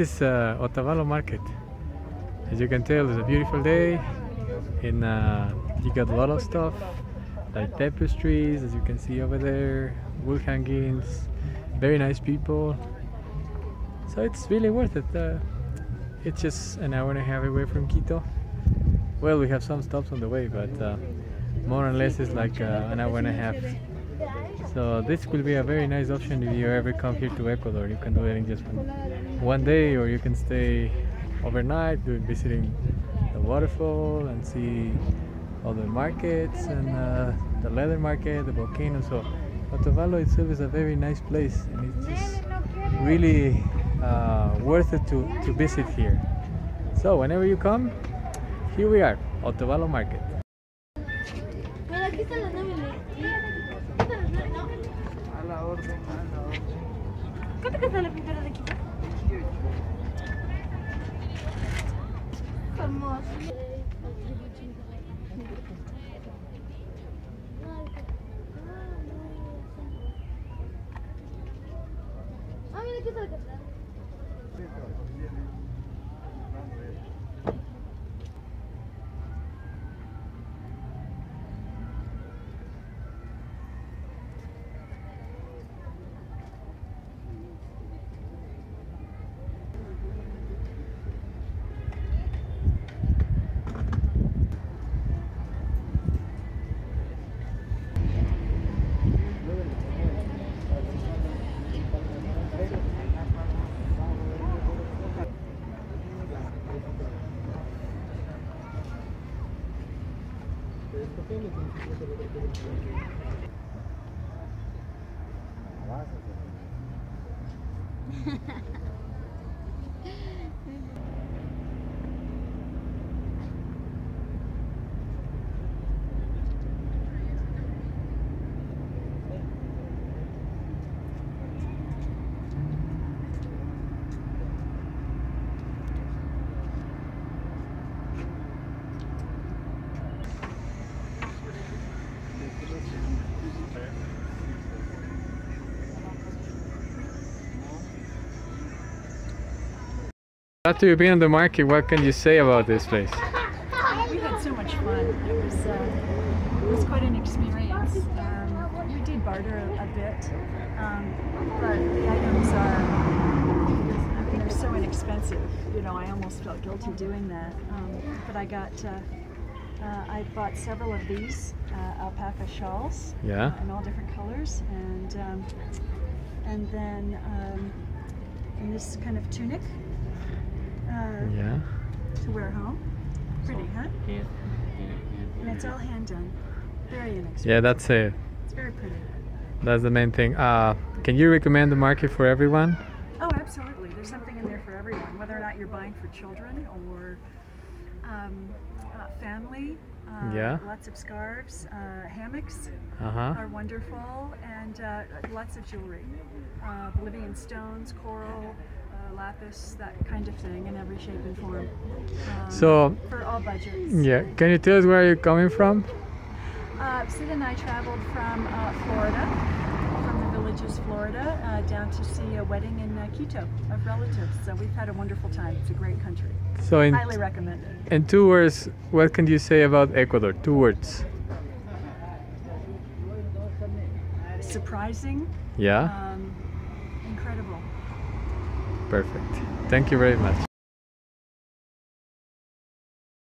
this is uh, Otavalo Market. As you can tell, it's a beautiful day, and uh, you got a lot of stuff like tapestries, as you can see over there, wood hangings, very nice people. So it's really worth it. Uh, it's just an hour and a half away from Quito. Well, we have some stops on the way, but uh, more or less it's like uh, an hour and a half. So this will be a very nice option if you ever come here to Ecuador. You can do it in just one, one day, or you can stay overnight, doing visiting the waterfall and see all the markets and uh, the leather market, the volcano. So Otavalo itself is a very nice place, and it's just really uh, worth it to, to visit here. So whenever you come, here we are, Otavalo Market. Orden, a. ¿Cuánto cuesta la pintura de aquí? Famoso. Ah, mira, aquí está la Ha ha ha. After you've been on the market, what can you say about this place? We had so much fun. It was uh, it was quite an experience. Um, we did barter a, a bit, um, but the items are I mean they're so inexpensive. You know, I almost felt guilty doing that. Um, but I got uh, uh, I bought several of these uh, alpaca shawls Yeah. uh, in all different colors, and um, and then um, in this kind of tunic uh, Yeah. to wear home. Pretty, huh? Yeah. And it's all hand done. Very inexpensive. Yeah, that's it. It's very pretty. That's the main thing. Uh, can you recommend the market for everyone? Oh, absolutely. There's something in there for everyone, whether or not you're buying for children or um, uh, family. Uh, Yeah. Lots of scarves, uh, hammocks Uh huh. are wonderful, and uh, lots of jewelry. Uh, Bolivian stones, coral, lapis, that kind of thing, in every shape and form. Um, So, for all budgets. yeah, can you tell us where you're coming from? Uh, Sid and I traveled from uh, Florida, from the villages, Florida, uh, down to see a wedding in uh, Quito of relatives. So we've had a wonderful time. It's a great country. So, in, Highly recommend it. in two words, what can you say about Ecuador? Two words. Surprising, Yeah, um. Perfect. Thank you very much.